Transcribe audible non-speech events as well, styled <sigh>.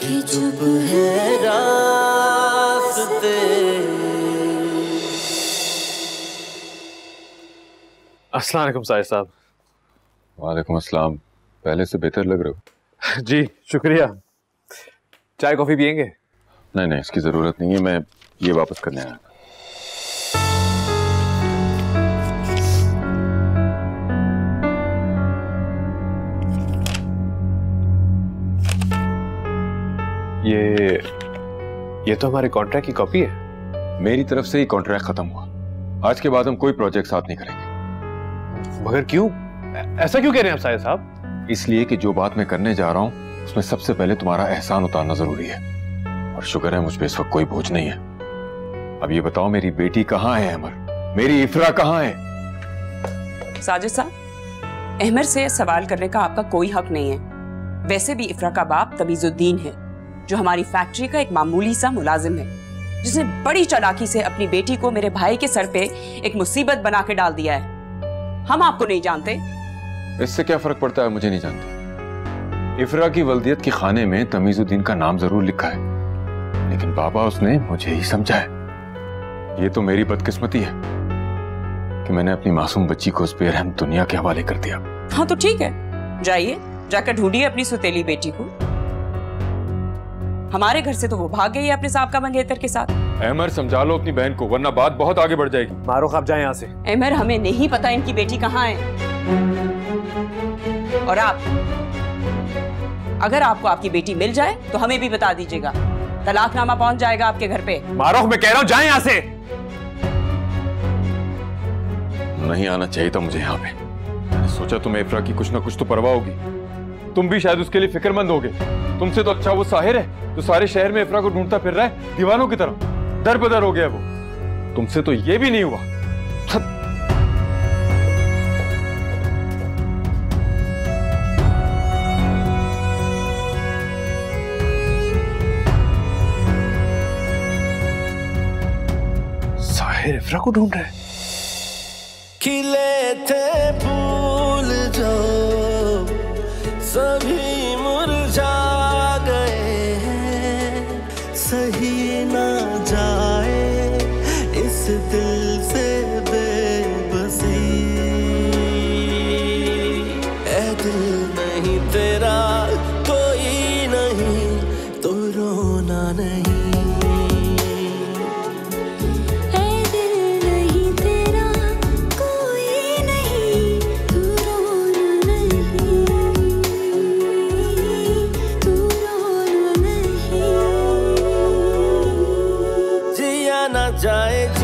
कि चुप है रास्ते। अस्सलाम वालेकुम साहिब साहब। वालेकुम अस्सलाम। पहले से बेहतर लग रहे हो? <laughs> जी शुक्रिया। चाय कॉफ़ी पियेंगे? नहीं नहीं इसकी ज़रूरत नहीं है मैं ये वापस करने आया ये ये तो हमारे कॉन्ट्रैक्ट की कॉपी है। मेरी तरफ़ से ही कॉन्ट्रैक्ट खत्म हुआ। आज के बाद हम कोई प्रोजेक्ट साथ नहीं करेंगे। मगर क्यों? ऐसा क्यों कह रहे हैं आप साहिब साहब? इसलिए कि जो बात मैं करने जा रहा हूँ उसमें सबसे पहले तुम्हारा एहसान उतारना ज़रूरी है। और शुक्र है मुझ पर इस वक्त कोई बोझ नहीं है। अब ये बताओ मेरी बेटी कहाँ है अमर? मेरी इफरा कहाँ है? साजिद साहब अहमर से सवाल करने का आपका कोई हक नहीं है। वैसे भी इफ्रा का बाप तमीजुद्दीन है। जो हमारी फैक्ट्री का एक मामूली सा मुलाजिम है जिसने बड़ी चालाकी से अपनी बेटी को मेरे भाई के सर पे एक मुसीबत बना के डाल दिया है। हम आपको नहीं जानते। इससे क्या फ़र्क पड़ता है मुझे नहीं जानती। इफरा की वल्दियत के खाने में तमीजुद्दीन का नाम ज़रूर लिखा है लेकिन बाबा उसने मुझे ही समझा है। ये तो मेरी बदकिस्मती है कि मैंने अपनी मासूम बच्ची को उस बेरहम दुनिया के हवाले कर दिया। हाँ तो ठीक है। जाइए जाकर ढूंढिए अपनी सुतेली बेटी को। हमारे घर से तो वो भाग गई है अपने साहब का मंगेतर के साथ। अहमर समझा लो अपनी बहन को वरना बात बहुत आगे बढ़ जाएगी। मारूख आप जाए यहाँ से। एमर हमें नहीं पता इनकी बेटी कहाँ है। और आप अगर आपको आपकी बेटी मिल जाए तो हमें भी बता दीजिएगा। तलाकनामा पहुँच जाएगा आपके घर पे। मारूख मैं कह रहा हूँ जाए यहाँ से। नहीं आना चाहिए था मुझे यहाँ पे। मैंने सोचा तुम्हें इफरा की कुछ ना कुछ तो परवाह होगी। तुम भी शायद उसके लिए फिक्रमंद होगे। तुमसे तो अच्छा वो साहिर है, जो सारे शहर में इफरा को ढूंढता फिर रहा है, दीवानों की तरह। दर बदर हो गया वो। तुमसे तो ये भी नहीं हुआ। साहिर इफ्रा को ढूंढ रहा है। खिले थे फूल जो सभी मुरझा गए हैं। सही ना जाए इस दिल से। जाएगा।